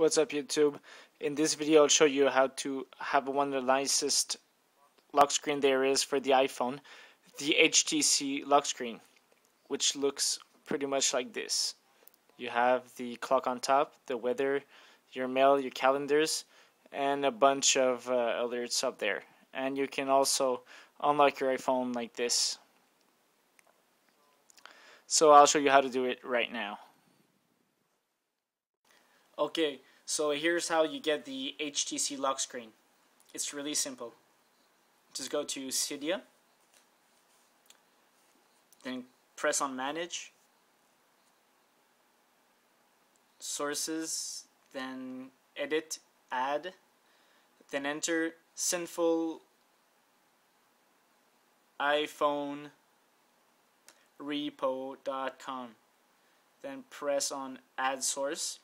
What's up YouTube? In this video I'll show you how to have one of the nicest lock screen there is for the iPhone, the HTC lock screen, which looks pretty much like this. You have the clock on top, the weather, your mail, your calendars, and a bunch of uh, alerts up there. And you can also unlock your iPhone like this. So I'll show you how to do it right now. Okay, so here's how you get the HTC lock screen. It's really simple. Just go to Cydia, then press on Manage, Sources, then Edit, Add, then enter Sinful iPhone repo.com. Then press on Add Source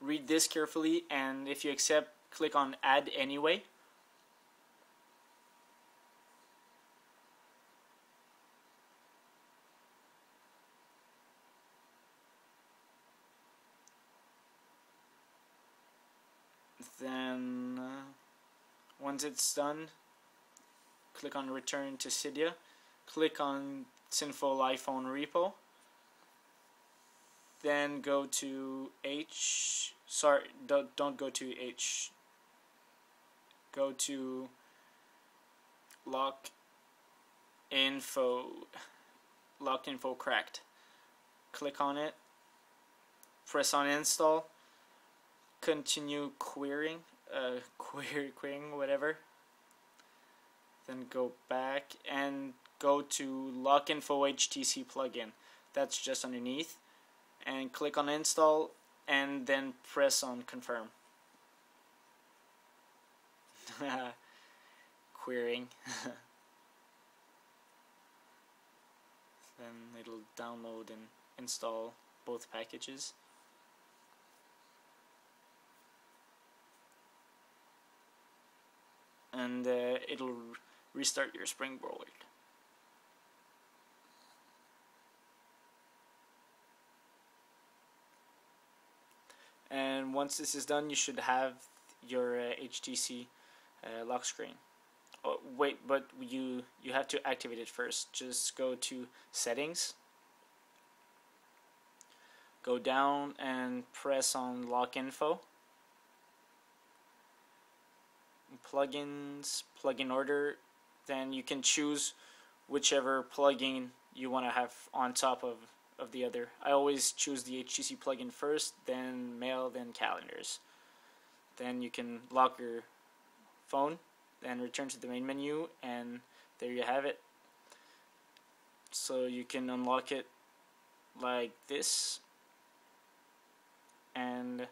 read this carefully and if you accept click on add anyway. Then uh, once it's done click on return to Cydia. Click on sinful iPhone repo. Then go to H sorry don't, don't go to H go to lock info locked info cracked. Click on it press on install continue querying uh, query, querying whatever. Then go back and go to LockInfo HTC plugin. That's just underneath. And click on install and then press on confirm. Querying. then it'll download and install both packages. And uh, it'll restart your Springboard. And once this is done you should have your uh, HTC uh, lock screen. Oh, wait but you you have to activate it first. Just go to settings. Go down and press on LockInfo. Plugins plugin order. Then you can choose whichever plugin you want to have on top of of the other. I always choose the HTC plugin first, then mail, then calendars. Then you can lock your phone, then return to the main menu, and there you have it. So you can unlock it like this, and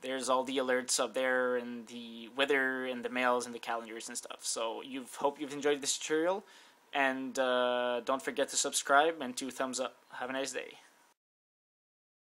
there's all the alerts up there, and the weather, and the mails, and the calendars and stuff. So you hope you've enjoyed this tutorial. And uh, don't forget to subscribe and two thumbs up. Have a nice day.